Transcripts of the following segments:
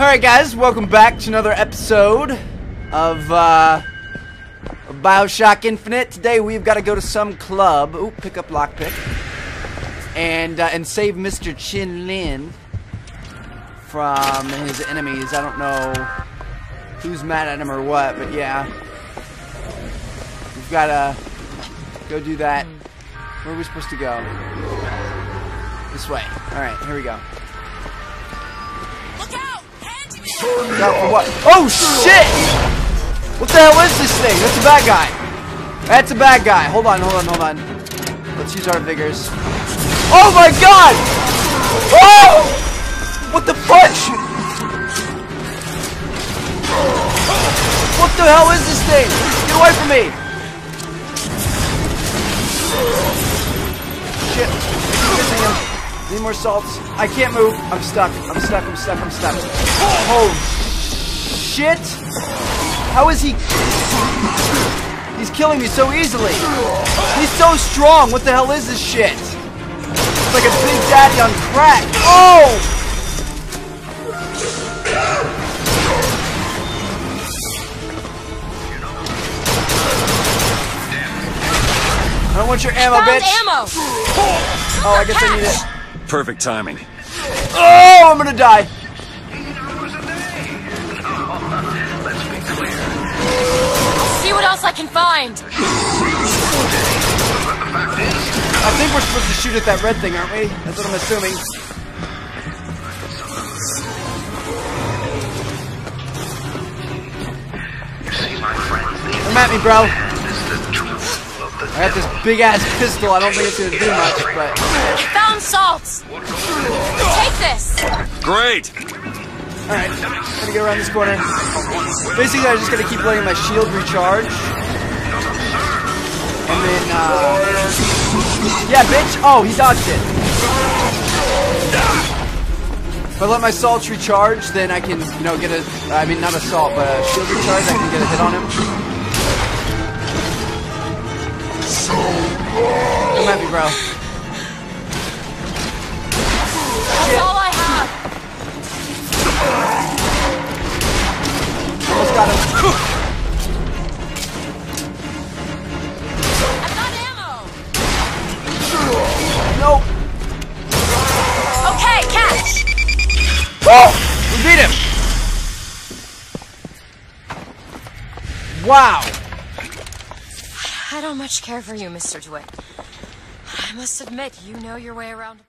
Alright guys, welcome back to another episode of, uh, Bioshock Infinite. Today we've got to go to some club, ooh, pick up lockpick, and, uh, and save Mr. Chen Lin from his enemies. I don't know who's mad at him or what, but yeah. We've got to go do that. Where are we supposed to go? This way. Alright, here we go. Out for what? Oh shit! What the hell is this thing? That's a bad guy. That's a bad guy. Hold on, hold on, hold on. Let's use our vigors. Oh my god! Salts. I can't move. I'm stuck. I'm stuck. I'm stuck. I'm stuck. Oh shit! How is he? He's killing me so easily. He's so strong. What the hell is this shit? It's like a big daddy on crack. Oh! I don't want your ammo, Found bitch. ammo! Oh, I guess I need it. Perfect timing. Oh, I'm gonna die. See what else I can find! I think we're supposed to shoot at that red thing, aren't we? That's what I'm assuming. Come at me, bro. I got this big ass pistol. I don't think it's gonna do much, but Found salts! Take this! Great! alright. Gonna go around this corner. Basically, I'm just gonna keep letting my shield recharge. And then, uh. Yeah, bitch! Oh, he dodged it. If I let my salts recharge, then I can, you know, get a. I mean, not a salt, but a shield recharge. I can get a hit on him. Come at me, bro. That's all I have! Almost got him. I've got ammo! Nope. Okay, catch! Oh! We beat him! Wow! I don't much care for you, Mr. DeWitt. I must admit, you know your way around.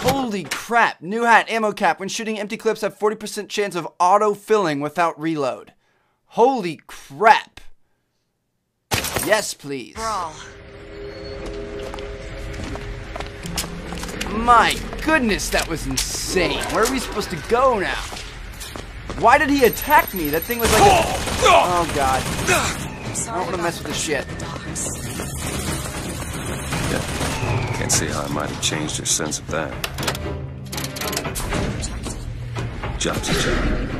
Holy crap! New hat, ammo cap. When shooting empty clips have 40% chance of auto-filling without reload. Holy crap! Yes, please. Brawl. My goodness, that was insane. Where are we supposed to go now? Why did he attack me? That thing was like a... Oh, oh God. I don't want to mess with this shit. Yeah. Can't see how I might have changed your sense of that. Job's a job.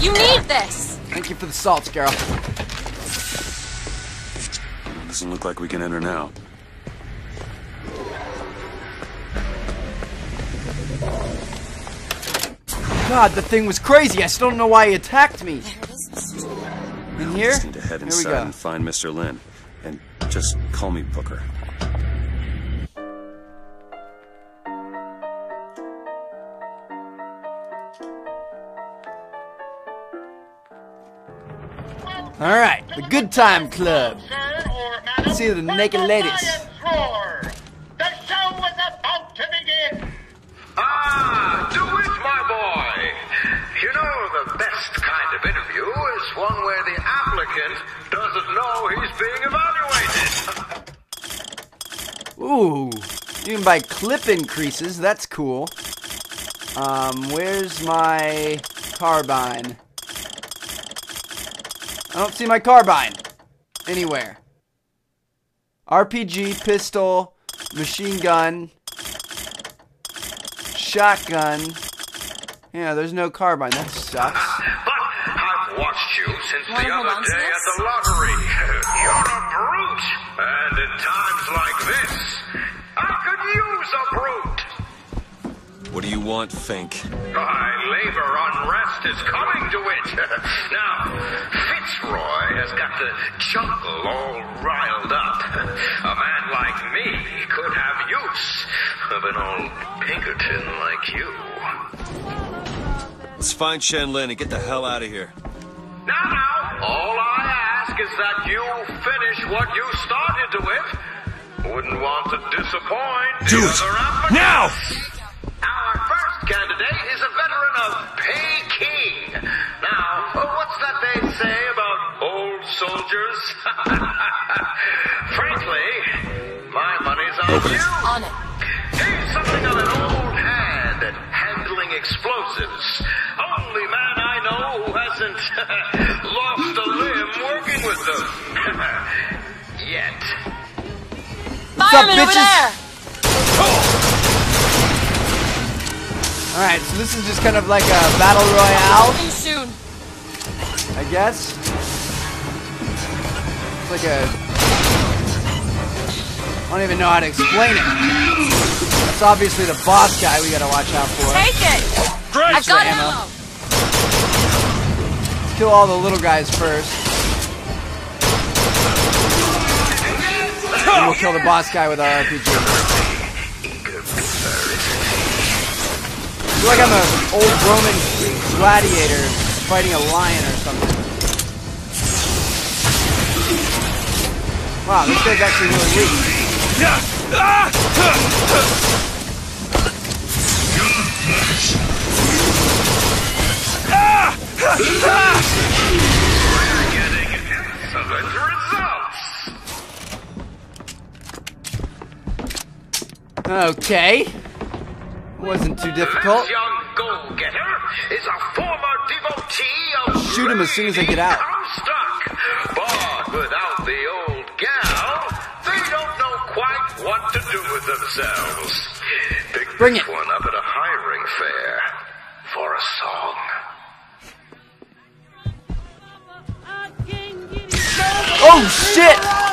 You need this! Thank you for the salts, girl. Doesn't look like we can enter now. God, the thing was crazy. I still don't know why he attacked me. There it is, Mr. DeWitt. In here? Just need to head Here we inside go. and find Mr. Lin. And just call me Booker. All right, the Good Time Club. See the naked ladies. You can buy clip increases. That's cool. Um, where's my carbine? I don't see my carbine anywhere. RPG, pistol, machine gun, shotgun. Yeah, there's no carbine. That sucks. But I've watched you since Wanna the other day at the lottery. You're a brute. And want, Fink? My labor unrest is coming to it. now, Fitzroy has got the jungle all riled up. A man like me could have use of an old Pinkerton like you. Let's find Chen Lin and get the hell out of here. Now, now, all I ask is that you finish what you started to it. Wouldn't want to disappoint Do it. Now! Our first candidate is a veteran of Peking. Now, what's that they say about old soldiers? Frankly, my money's on Open it. you. On it. He's something of an old hand at handling explosives. Only man I know who hasn't lost a limb working with them. Yet. Fireman over bitches? Alright, so this is just kind of like a battle royale, Coming soon. I guess. It's like a. I don't even know how to explain it. That's obviously the boss guy we gotta watch out for. Take it! Great. I've got ammo. ammo. Kill all the little guys first. And we'll kill the boss guy with our RPG. I feel like I'm an old Roman gladiator fighting a lion or something. Wow, this guy's actually really weak. Results. Okay. Wasn't too difficult. This young go-getter is a former devotee of Shoot him as soon as I get out. Comstock. But without the old gal, they don't know quite what to do with themselves. Pick Bring this it. one up at a hiring fair for a song. Oh shit!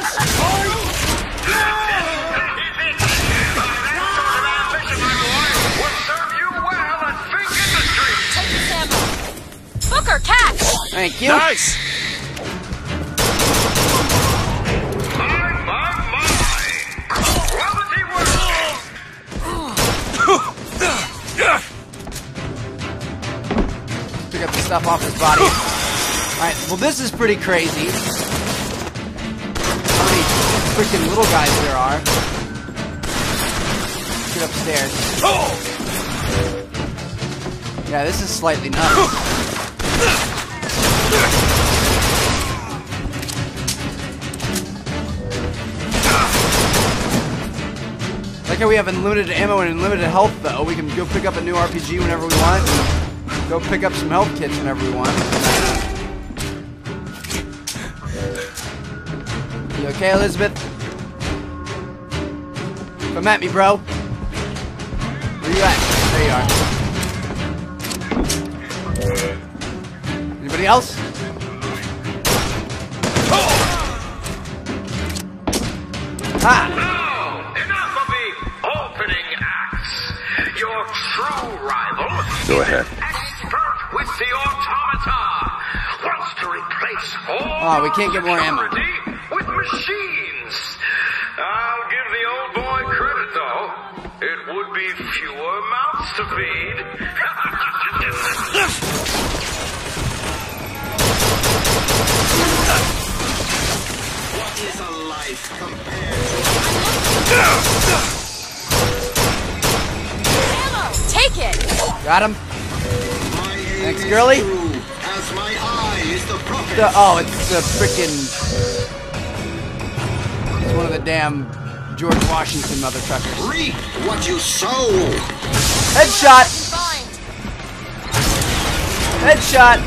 Thank you. Nice! My, my, my. Pick up the stuff off his body. Alright, well this is pretty crazy. How many freaking little guys there are. Get upstairs. Oh! Yeah, this is slightly nuts. How we have unlimited ammo and unlimited health though. We can go pick up a new RPG whenever we want. Go pick up some health kits whenever we want. You okay, Elizabeth? Come at me, bro. Where you at? There you are. Anybody else? Oh, we can't get more ammo. with machines. I'll give the old boy credit though. It would be fewer mouths to feed. Ammo! Take it! Got him? Thanks, girly. As my eye is the prophet. The, oh, it's the freaking. It's one of the damn George Washington mother truckers. Reap what you sow. Headshot! Headshot!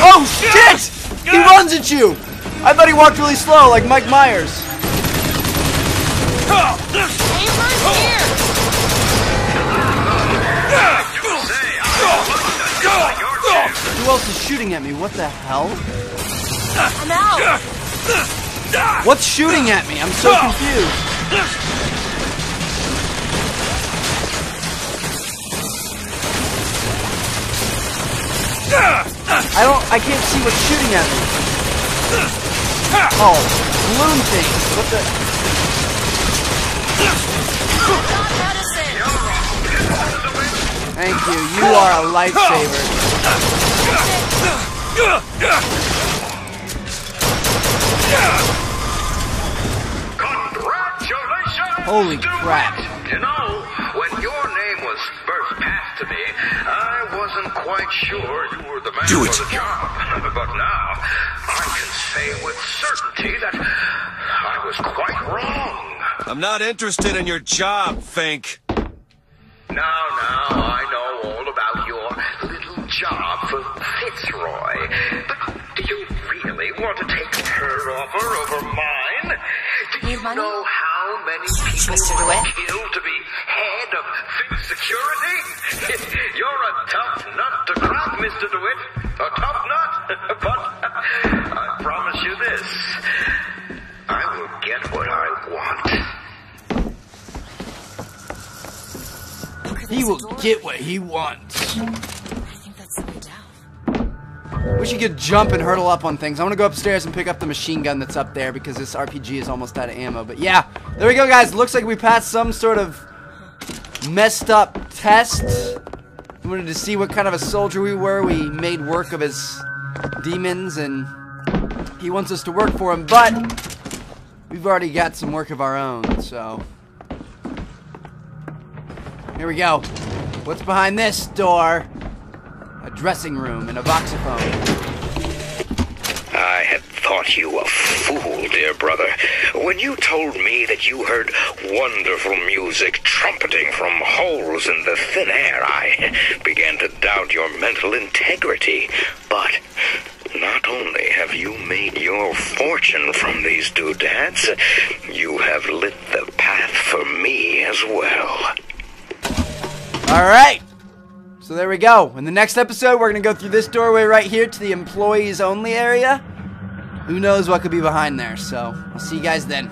Oh shit! He runs at you! I thought he walked really slow, like Mike Myers. who else is shooting at me? What the hell? I'm out! What's shooting at me? I'm so confused. I don't. I can't see what's shooting at me. Oh, balloon things. What the? Stop, Madison. Thank you. You are a lifesaver. Congratulations! Holy crap. You know, when your name was first passed to me, I wasn't quite sure you were the man Do for it. the job. but now, I can say with certainty that I was quite wrong. I'm not interested in your job, Fink. Now, now, I want to take her offer over mine? Do you money? know how many people Mr. were DeWitt? killed to be head of Fitz Security? You're a tough nut to crack, Mr. DeWitt. A tough nut. but I promise you this. I will get what I want. He will get what he wants. Wish you could jump and hurdle up on things. I want to go upstairs and pick up the machine gun that's up there because this RPG is almost out of ammo. But yeah, there we go, guys. Looks like we passed some sort of messed up test. We wanted to see what kind of a soldier we were. We made work of his demons, and he wants us to work for him. But we've already got some work of our own, so here we go. What's behind this door? A dressing room and a voxophone. I had thought you a fool, dear brother, when you told me that you heard wonderful music trumpeting from holes in the thin air. I began to doubt your mental integrity. But not only have you made your fortune from these doodads, you have lit the path for me as well. All right. So there we go. In the next episode, we're going to go through this doorway right here to the employees only area. Who knows what could be behind there. So I'll see you guys then.